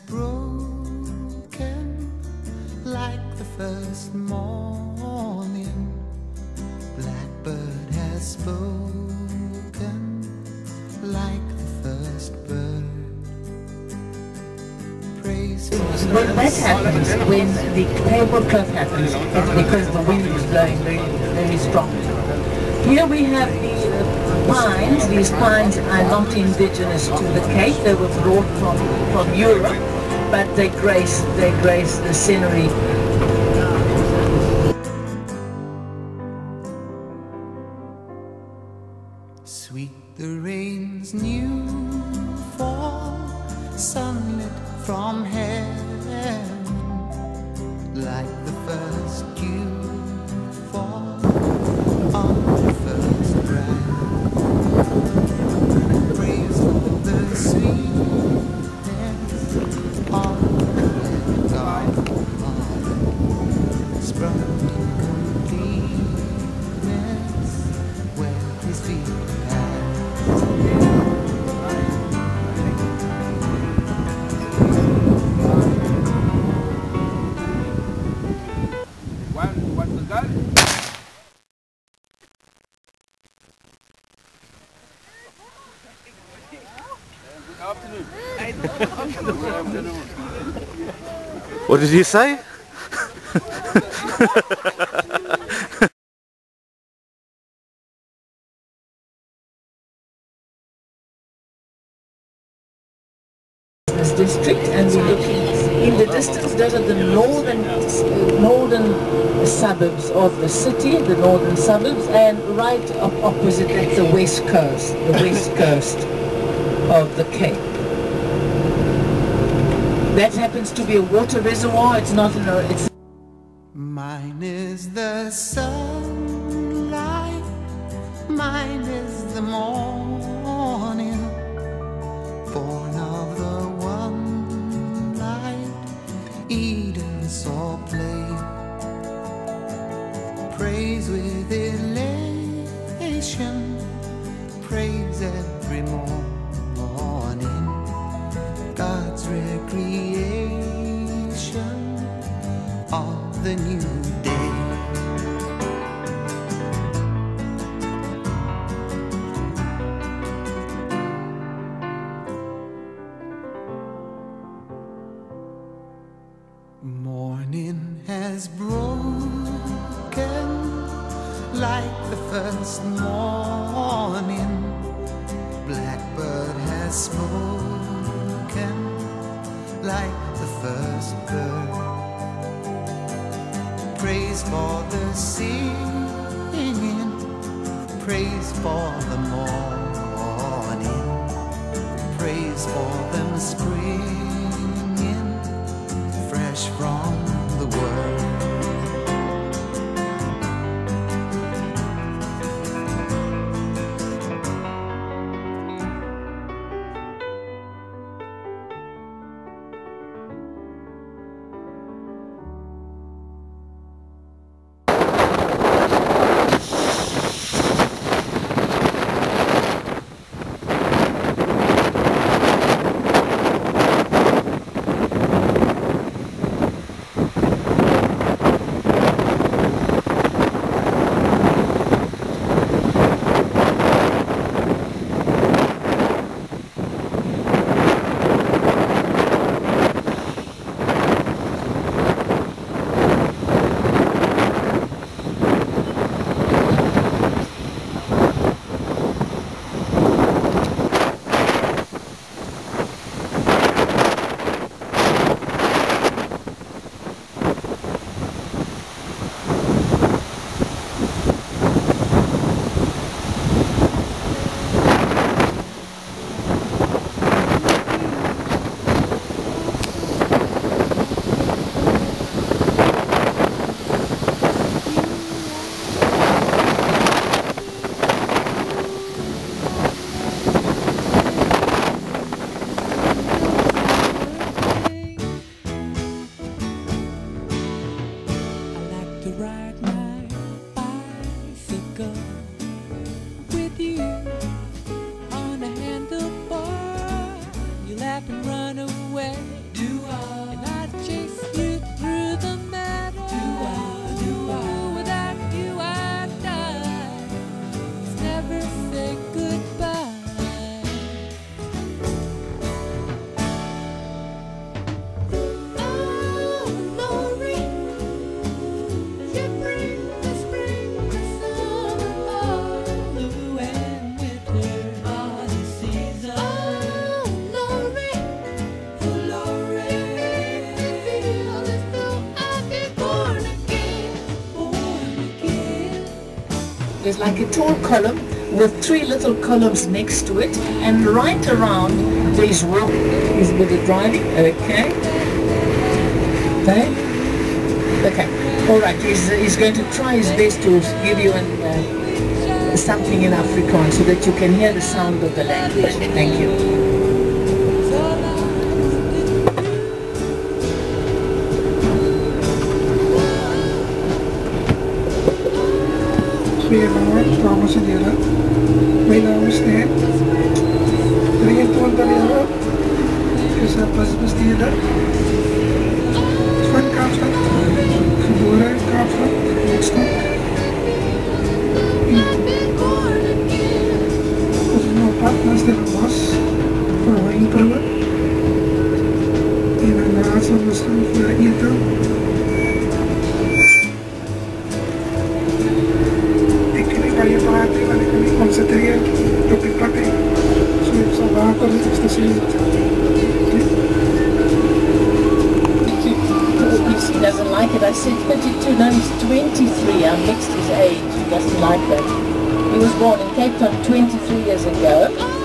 broken like the first morning. Blackbird has spoken like the first bird. Praise When that happens, when the tablecloth happens, it's because the wind is blowing very, very strong. Here we have the pines. These pines are not indigenous to the Cape. They were brought from, from Europe, but they grace, they grace the scenery Sweet the rain's new fall, sunlit from heaven, like the first dew fall on What did you say? district and we're looking in the distance those are the northern northern suburbs of the city the northern suburbs and right opposite that's the west coast the west coast of the cape that happens to be a water reservoir. It's not an it's Mine is the sunlight, mine is the morning, the new day. Morning has broken like the first morning. Blackbird has spoken like the first bird praise for the singing, praise for the morning, praise for them springing There's like a tall column with three little columns next to it, and right around there's rock. Is with the driving, okay. Okay. Okay. All right. He's, he's going to try his best to give you an, uh, something in Afrikaans so that you can hear the sound of the language. Thank you. Goedemorgen, dames en heren. Mijn naam is Nijn. 23 jaar oud. Ik is een busbestuurder. Van Kaapstad. Geboren in Kaapstad, Woodstock. Ons is nou pad naar Stellenbosch voor wijnproeven. En daarna zullen we He doesn't like it. I said 32, now he's 23. I mixed his age. He doesn't like that. He was born in Cape Town 23 years ago.